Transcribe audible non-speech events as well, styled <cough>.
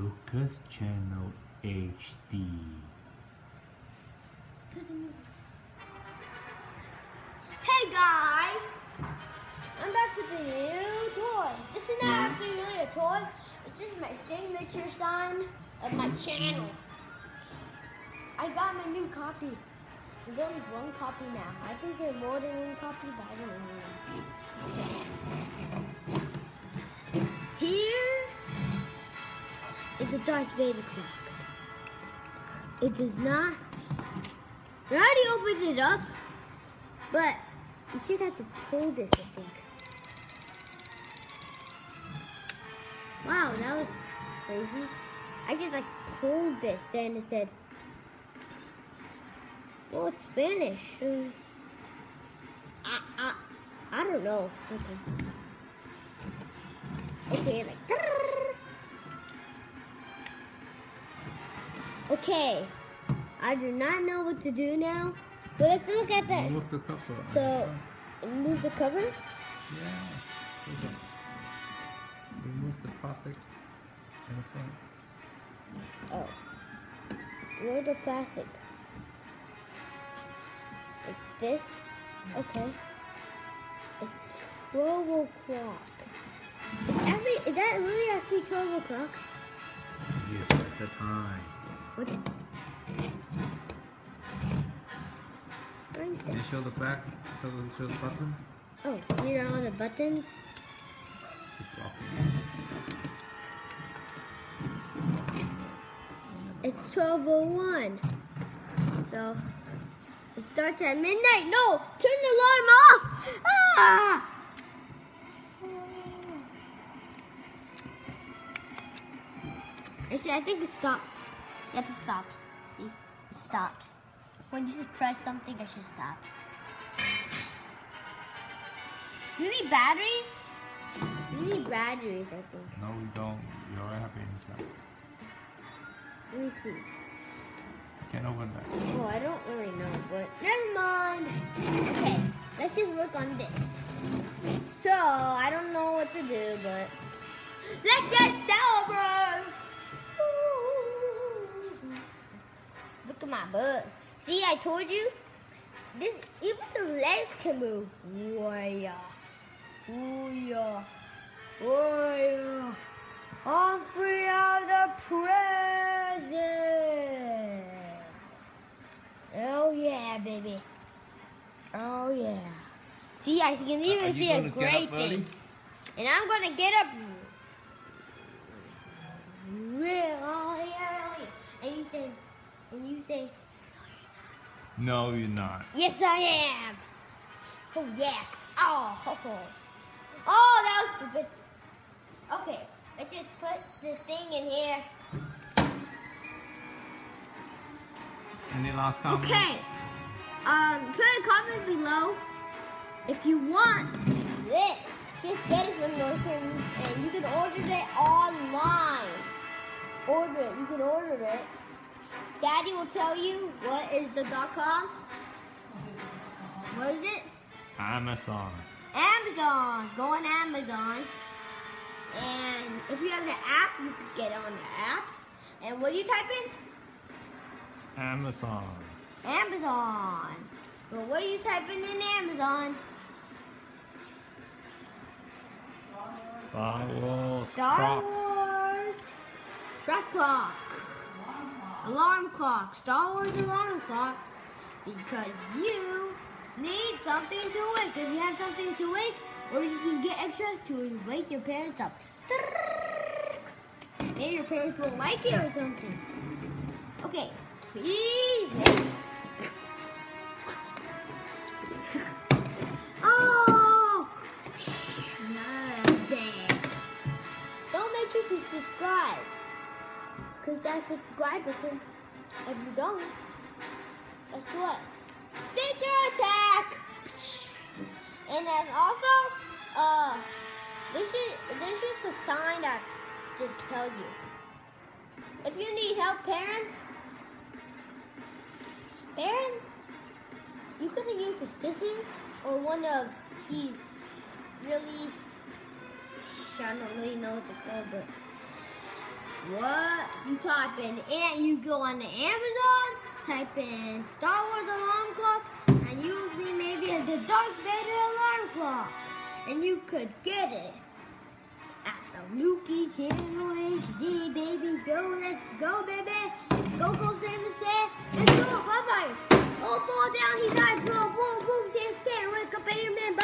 Lucas Channel HD. Hey guys! I'm back with a new toy. This is not actually really a toy. It's just my signature sign of my channel. I got my new copy. There's only one copy now. I think there's more than one copy, but I don't know. Is the Darth Vader clock. It does not. I already opened it up, but you should have to pull this, I think. Wow, that was crazy. I just like pulled this, then it said, well, it's Spanish. Uh, I, I, I don't know. Okay. Okay, like. Okay. I do not know what to do now. But let's look at that. Remove the cover. So, move the cover. Yes. A- Remove the plastic the. Oh. Where's the plastic? Like this? Okay. It's 12 o'clock. Is that really actually 12 o'clock? Yes, at the time. What? Can you show the back? So show the button? Oh, here are all the buttons. It's 12.01. So, it starts at midnight. No! Turn the alarm off! Ah! Actually, I think it stops. Yep, it stops. See? It stops. When you just press something, it just stops. You need batteries? You need batteries, I think. No, we don't. We already have it inside. Let me see. I Can't open that. Oh, I don't really know, but never mind. Okay, let's just work on this. So, I don't know what to do, but let's just celebrate. My butt. See, I told you. This even the legs can move. Warrior. Warrior. Warrior. I'm free of the prison. Oh yeah, baby. Oh yeah. See, I can even you see a great thing. And I'm gonna get up real early. And you say, and you say, No, you're not. yes I am. Oh yeah. Oh, ho, ho. oh, that was stupid. Okay, let's just put the thing in here. Any last comment? Okay. Um, put a comment below if you want this. Just get it from Nordstrom, and you can order it online. Order it. You can order it. Daddy will tell you what is the dot com. What is it? Amazon. Amazon. Go on Amazon. And if you have the app, you can get it on the app. And what do you type in? Amazon. Amazon. Well, what are you typing in Amazon? Star Wars. Star. Wars. Clock. Alarm clock. Star Wars alarm clock. Because you need something to wake. If you have something to wake, or you can get extra to wake your parents up. Maybe your parents won't like it or something. Okay, please. <laughs> That subscribe button. If you don't, guess what? Sticker attack! And then also, uh, this is this is a sign that just tells you. If you need help, parents, parents, you could have used a scissor or one of these really, I don't really know what to call, but what? You type in and you go on the Amazon, type in Star Wars alarm clock, and see maybe the Darth Vader alarm clock, and you could get it at the Lukey Channel HD, baby. Go, let's go, baby. Go, go, Sam and Sam. Let's go, bye bye. Oh, fall down, he died. Boom, boom, boom, Sam, Sam, wake up, amen.